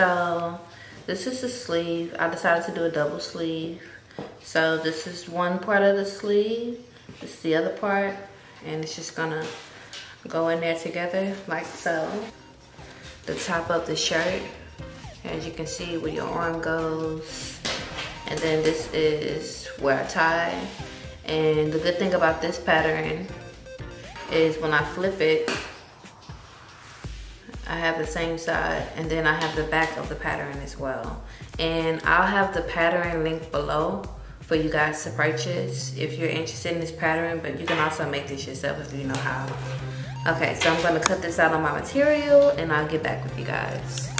So this is the sleeve. I decided to do a double sleeve. So this is one part of the sleeve. This is the other part. And it's just gonna go in there together like so. The top of the shirt, as you can see where your arm goes. And then this is where I tie. And the good thing about this pattern is when I flip it, I have the same side and then I have the back of the pattern as well. And I'll have the pattern linked below for you guys to purchase if you're interested in this pattern, but you can also make this yourself if you know how. Okay, so I'm gonna cut this out on my material and I'll get back with you guys.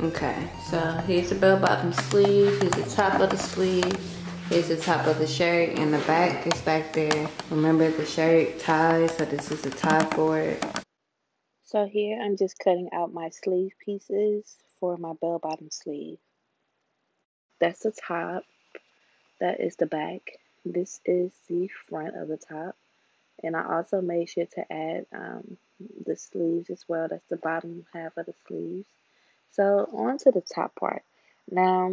Okay, so here's the bell bottom sleeve, here's the top of the sleeve, here's the top of the shirt, and the back is back there. Remember the shirt ties, so this is the tie for it. So here I'm just cutting out my sleeve pieces for my bell bottom sleeve. That's the top. That is the back. This is the front of the top. And I also made sure to add um, the sleeves as well. That's the bottom half of the sleeves. So on to the top part. Now,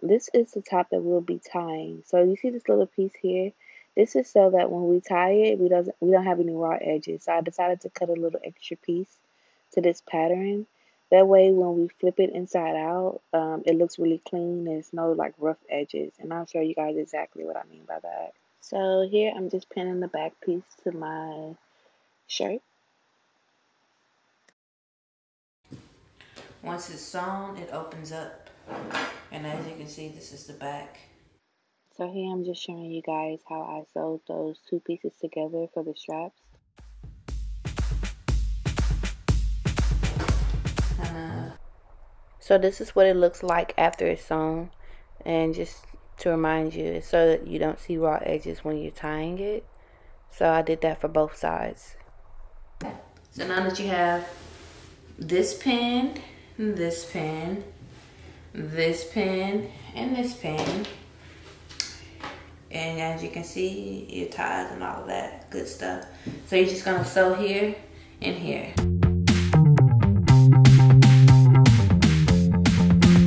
this is the top that we'll be tying. So you see this little piece here? This is so that when we tie it, we doesn't we don't have any raw edges. So I decided to cut a little extra piece to this pattern. That way, when we flip it inside out, um, it looks really clean. There's no like rough edges, and I'll show you guys exactly what I mean by that. So here, I'm just pinning the back piece to my shirt. Once it's sewn, it opens up, and as you can see, this is the back. So here I'm just showing you guys how I sewed those two pieces together for the straps. Uh, so this is what it looks like after it's sewn. And just to remind you, so that you don't see raw edges when you're tying it. So I did that for both sides. So now that you have this pin, this pin, this pin, and this pin, and as you can see your ties and all that good stuff. So you're just gonna sew here and here.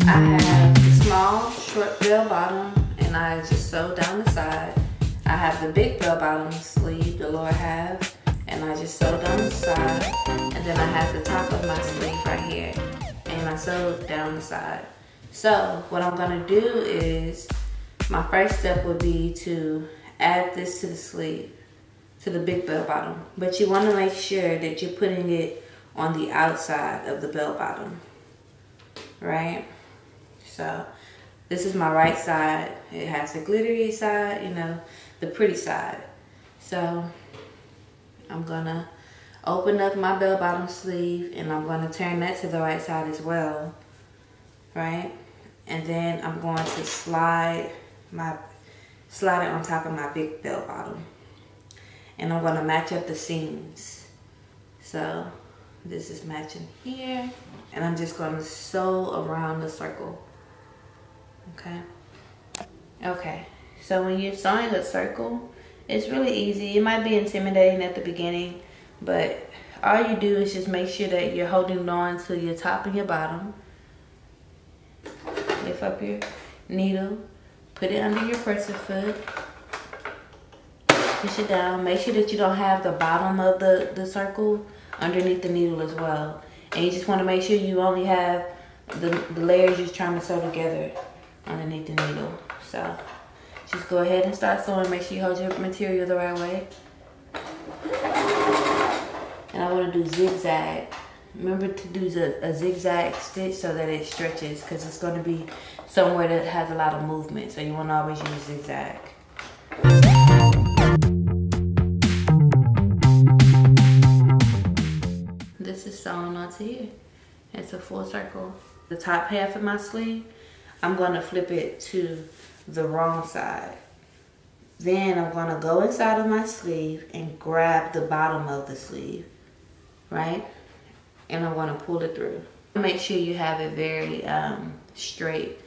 I have the small short bell bottom and I just sew down the side. I have the big bell bottom sleeve the lower half and I just sew down the side. And then I have the top of my sleeve right here and I sew down the side. So what I'm gonna do is my first step would be to add this to the sleeve, to the big bell bottom. But you want to make sure that you're putting it on the outside of the bell bottom, right? So this is my right side. It has the glittery side, you know, the pretty side. So I'm gonna open up my bell bottom sleeve and I'm gonna turn that to the right side as well, right? And then I'm going to slide my slide it on top of my big bell bottom. And I'm gonna match up the seams. So this is matching here. And I'm just gonna sew around the circle. Okay. Okay, so when you're sewing a circle, it's really easy. It might be intimidating at the beginning, but all you do is just make sure that you're holding on to your top and your bottom. Lift up your needle Put it under your presser foot. Push it down. Make sure that you don't have the bottom of the, the circle underneath the needle as well. And you just want to make sure you only have the, the layers you're trying to sew together underneath the needle. So just go ahead and start sewing. Make sure you hold your material the right way. And I want to do zigzag. Remember to do a, zigzag stitch so that it stretches because it's going to be somewhere that has a lot of movement. So you want to always use zigzag. This is sewn onto here. It's a full circle. The top half of my sleeve, I'm going to flip it to the wrong side. Then I'm going to go inside of my sleeve and grab the bottom of the sleeve, right? And I'm going to pull it through. Make sure you have it very um, straight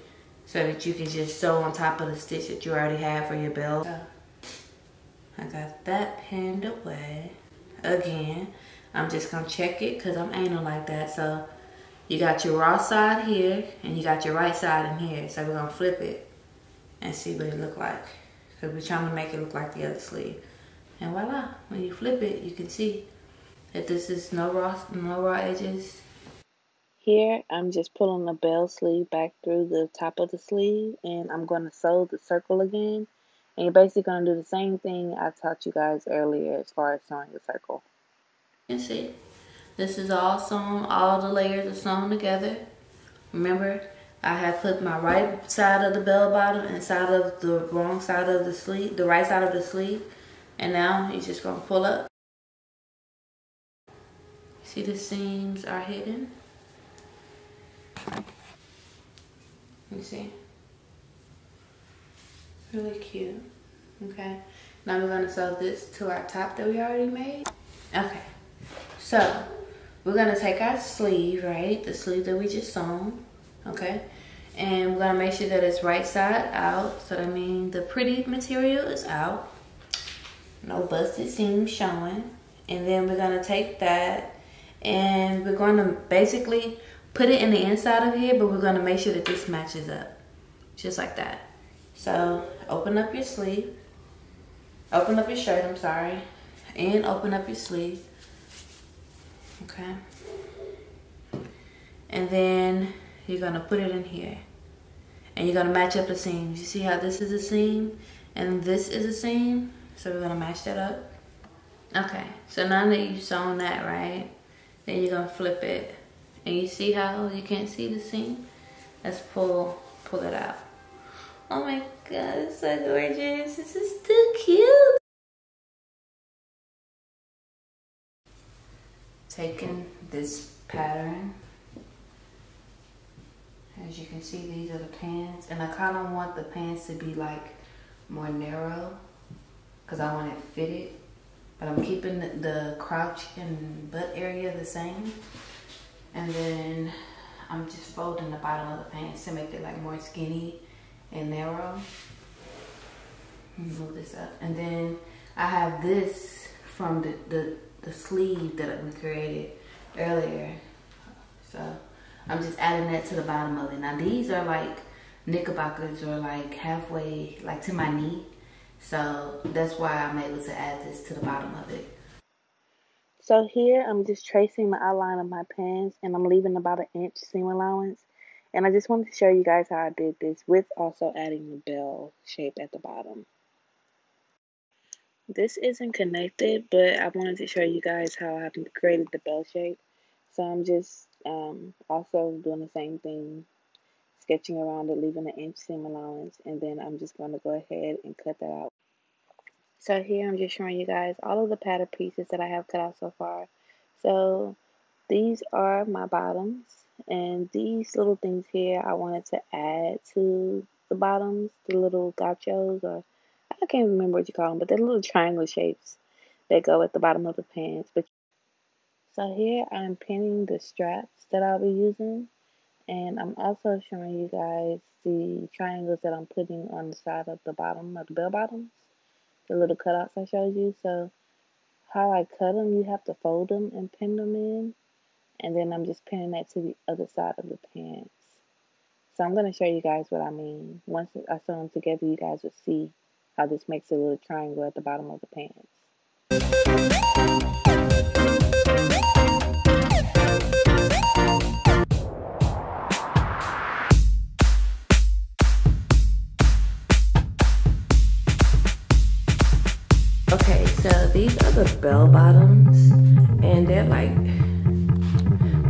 so that you can just sew on top of the stitch that you already have for your belt. I got that pinned away. Again, I'm just gonna check it because I'm anal like that. So you got your raw side here and you got your right side in here. So we're gonna flip it and see what it look like. Cause we're trying to make it look like the other sleeve. And voila, when you flip it, you can see that this is no raw, no raw edges. Here, I'm just pulling the bell sleeve back through the top of the sleeve and I'm going to sew the circle again. And you're basically going to do the same thing I taught you guys earlier as far as sewing the circle. You see, this is all sewn, all the layers are sewn together. Remember, I have put my right side of the bell bottom inside of the wrong side of the sleeve, the right side of the sleeve. And now you're just gonna pull up. See the seams are hidden. You see? Really cute. Okay. Now we're gonna sew this to our top that we already made. Okay. So we're gonna take our sleeve, right? The sleeve that we just sewn. Okay. And we're gonna make sure that it's right side out. So that means the pretty material is out. No busted seams showing. And then we're gonna take that and we're gonna basically put it in the inside of here, but we're gonna make sure that this matches up. Just like that. So open up your sleeve. Open up your shirt, I'm sorry. And open up your sleeve. Okay. And then you're gonna put it in here. And you're gonna match up the seams. You see how this is a seam and this is a seam? So we're gonna match that up. Okay, so now that you've sewn that, right? Then you're gonna flip it. And you see how you can't see the seam? Let's pull, pull it out. Oh my God, it's so gorgeous. This is too cute. Taking this pattern. As you can see, these are the pants. And I kind of want the pants to be like more narrow because I want it fitted. But I'm keeping the, crouch and butt area the same. And then I'm just folding the bottom of the pants to make it like more skinny and narrow. Move this up. And then I have this from the, the, the sleeve that we created earlier. So I'm just adding that to the bottom of it. Now these are like knickerbockers or like halfway, like to my knee. So that's why I'm able to add this to the bottom of it. So here I'm just tracing the outline of my pants and I'm leaving about an inch seam allowance. And I just wanted to show you guys how I did this with also adding the bell shape at the bottom. This isn't connected, but I wanted to show you guys how I've created the bell shape. So I'm just um, also doing the same thing, sketching around it, leaving an inch seam allowance, and then I'm just going to go ahead and cut that out. So here I'm just showing you guys all of the pattern pieces that I have cut out so far. So these are my bottoms. And these little things here, I wanted to add to the bottoms, the little gauchos, or I can't remember what you call them, but they're little triangle shapes that go at the bottom of the pants. But so here I'm pinning the straps that I'll be using, and I'm also showing you guys the triangles that I'm putting on the side of the bottom of the bell bottoms, the little cutouts I showed you. So how I cut them, you have to fold them and pin them in and then I'm just pinning that to the other side of the pants. So I'm going to show you guys what I mean. Once I sew them together, you guys will see how this makes a little triangle at the bottom of the pants. Bell bottoms, and they're like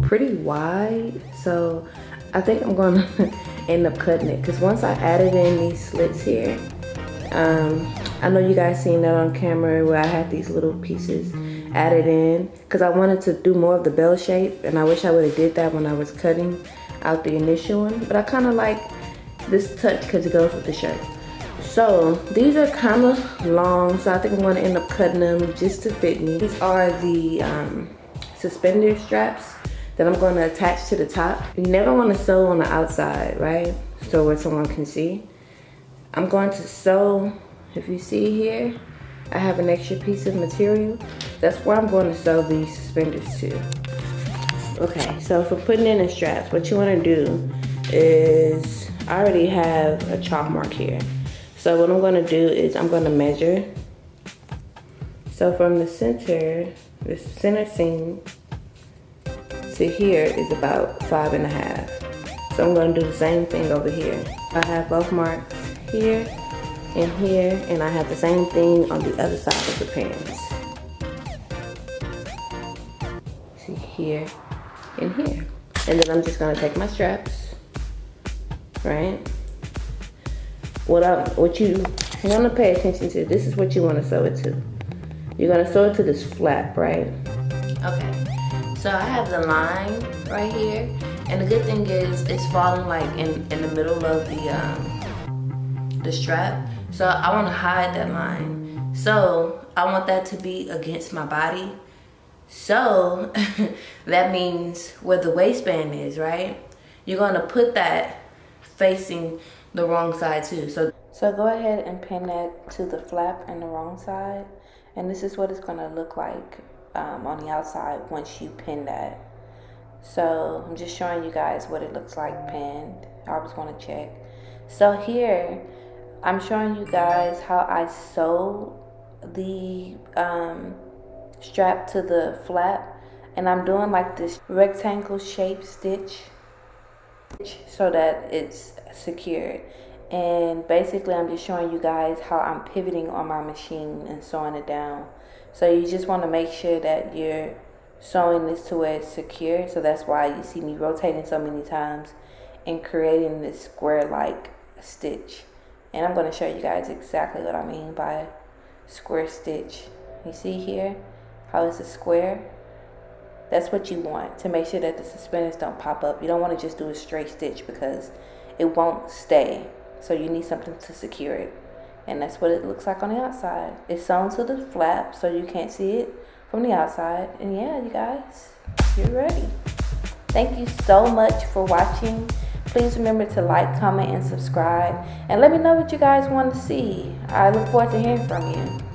pretty wide. So I think I'm gonna end up cutting it because once I added in these slits here, um, I know you guys seen that on camera where I had these little pieces added in because I wanted to do more of the bell shape and I wish I would have did that when I was cutting out the initial one. But I kind of like this touch because it goes with the shirt. So these are kind of long, so I think I'm to end up cutting them just to fit me. These are the um, suspender straps that I'm going to attach to the top. You never want to sew on the outside, right? So where someone can see. I'm going to sew, if you see here, I have an extra piece of material. That's where I'm going to sew these suspenders to. Okay, so for putting in the straps, what you want to do is, I already have a chalk mark here. So what I'm going to do is I'm going to measure. So from the center, the center seam to here is about five and a half. So I'm going to do the same thing over here. I have both marks here and here, and I have the same thing on the other side of the pants. See here and here. And then I'm just gonna take my straps, right? What I, what you wanna pay attention to, this is what you wanna sew it to. You're gonna sew it to this flap, right? Okay, so I have the line right here. And the good thing is it's falling like in, in the middle of the, um, the strap. So I wanna hide that line. So I want that to be against my body so that means where the waistband is, right? You're gonna put that facing the wrong side too. So, so go ahead and pin that to the flap and the wrong side. And this is what it's gonna look like um, on the outside once you pin that. So I'm just showing you guys what it looks like pinned. I always wanna check. So here, I'm showing you guys how I sew the um, strapped to the flap and I'm doing like this rectangle shape stitch so that it's secured and basically I'm just showing you guys how I'm pivoting on my machine and sewing it down. So you just want to make sure that you're sewing this to where it's secure. So that's why you see me rotating so many times and creating this square like stitch. And I'm going to show you guys exactly what I mean by square stitch. You see here how it's a square. That's what you want to make sure that the suspenders don't pop up. You don't want to just do a straight stitch because it won't stay. So you need something to secure it. And that's what it looks like on the outside. It's sewn to the flap so you can't see it from the outside. And yeah, you guys, you're ready. Thank you so much for watching. Please remember to like, comment, and subscribe. And let me know what you guys want to see. I look forward to hearing from you.